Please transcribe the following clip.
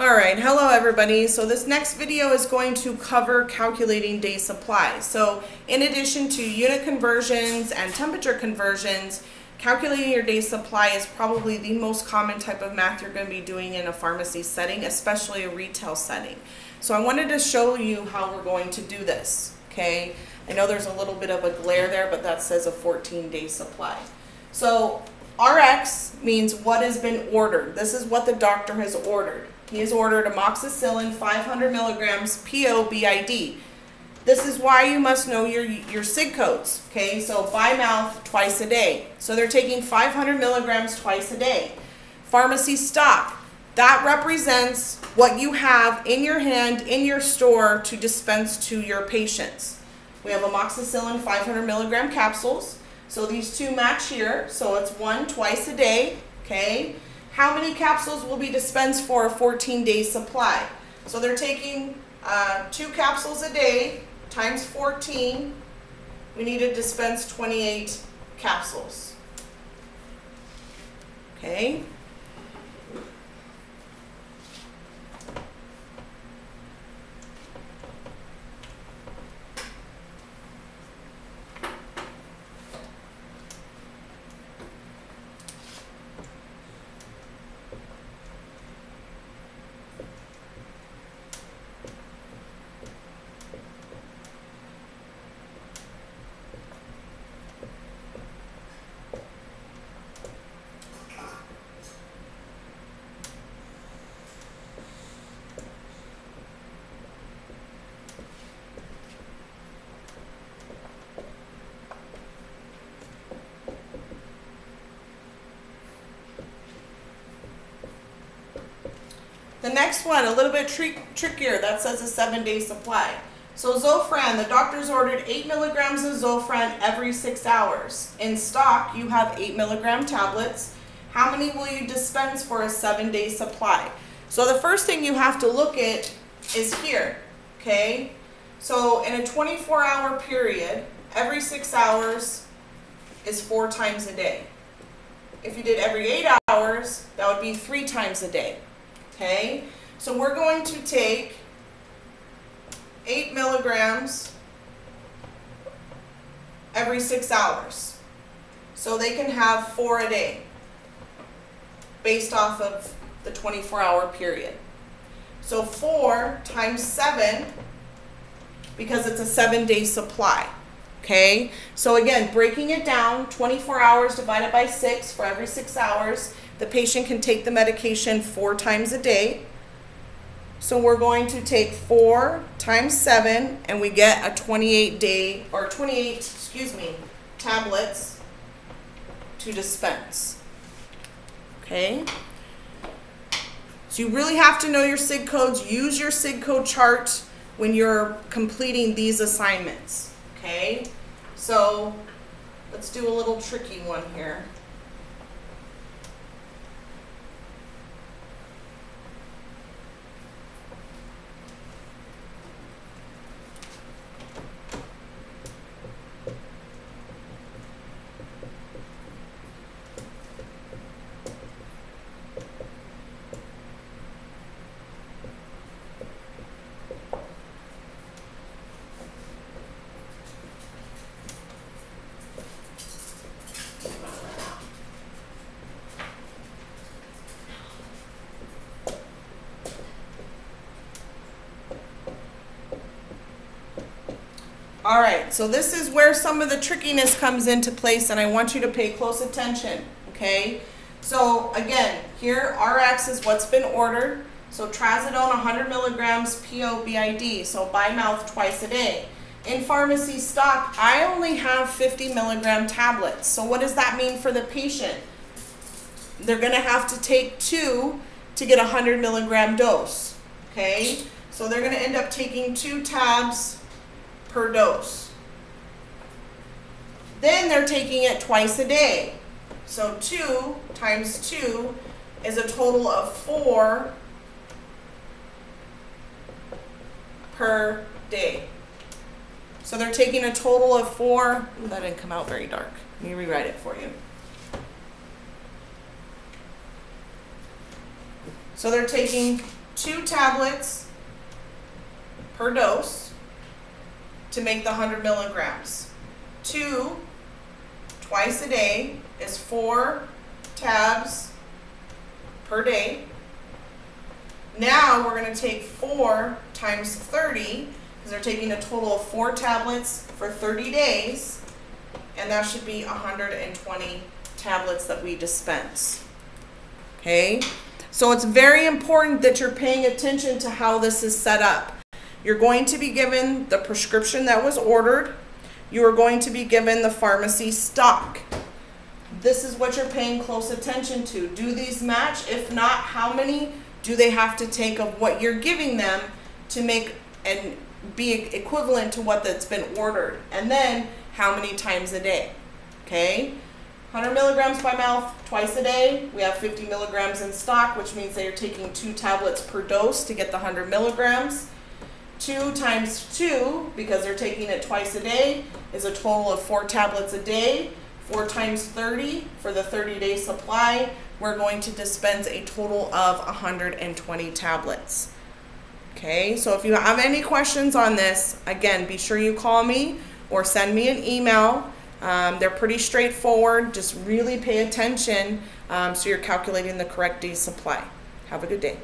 All right, hello everybody. So this next video is going to cover calculating day supply. So in addition to unit conversions and temperature conversions, calculating your day supply is probably the most common type of math you're going to be doing in a pharmacy setting, especially a retail setting. So I wanted to show you how we're going to do this, okay? I know there's a little bit of a glare there, but that says a 14 day supply. So RX means what has been ordered. This is what the doctor has ordered. He has ordered amoxicillin 500 milligrams POBID. This is why you must know your, your SIG codes, okay? So by mouth twice a day. So they're taking 500 milligrams twice a day. Pharmacy stock, that represents what you have in your hand, in your store to dispense to your patients. We have amoxicillin 500 milligram capsules. So these two match here. So it's one twice a day, okay? How many capsules will be dispensed for a 14 day supply. So they're taking uh, two capsules a day times 14. We need to dispense 28 capsules. Okay. The next one, a little bit trickier, that says a seven day supply. So Zofran, the doctor's ordered 8 milligrams of Zofran every 6 hours. In stock, you have 8 milligram tablets. How many will you dispense for a 7 day supply? So the first thing you have to look at is here, okay? So in a 24 hour period, every 6 hours is 4 times a day. If you did every 8 hours, that would be 3 times a day okay? So we're going to take 8 milligrams every 6 hours. So they can have 4 a day based off of the 24 hour period. So 4 times 7 because it's a 7 day supply. Okay, so again, breaking it down, 24 hours divided by 6 for every 6 hours the patient can take the medication four times a day. So we're going to take four times seven and we get a 28 day or 28, excuse me, tablets to dispense. Okay. So you really have to know your SIG codes. Use your SIG code chart when you're completing these assignments. Okay. So let's do a little tricky one here. All right, so this is where some of the trickiness comes into place and I want you to pay close attention, okay? So again, here RX is what's been ordered. So trazodone 100 milligrams POBID, so by mouth twice a day. In pharmacy stock, I only have 50 milligram tablets. So what does that mean for the patient? They're gonna have to take two to get a 100 milligram dose, okay? So they're gonna end up taking two tabs per dose. Then they're taking it twice a day. So 2 times 2 is a total of 4 per day. So they're taking a total of 4. Ooh, that didn't come out very dark. Let me rewrite it for you. So they're taking two tablets per dose to make the 100 milligrams. Two, twice a day, is four tabs per day. Now we're going to take four times 30, because they're taking a total of four tablets for 30 days, and that should be 120 tablets that we dispense. Okay, so it's very important that you're paying attention to how this is set up. You're going to be given the prescription that was ordered. You are going to be given the pharmacy stock. This is what you're paying close attention to. Do these match? If not, how many do they have to take of what you're giving them to make and be equivalent to what that's been ordered? And then how many times a day? Okay? 100 milligrams by mouth twice a day. We have 50 milligrams in stock, which means they are taking two tablets per dose to get the 100 milligrams. Two times two, because they're taking it twice a day, is a total of four tablets a day. Four times 30 for the 30 day supply, we're going to dispense a total of 120 tablets. Okay, so if you have any questions on this, again, be sure you call me or send me an email. Um, they're pretty straightforward. Just really pay attention um, so you're calculating the correct day supply. Have a good day.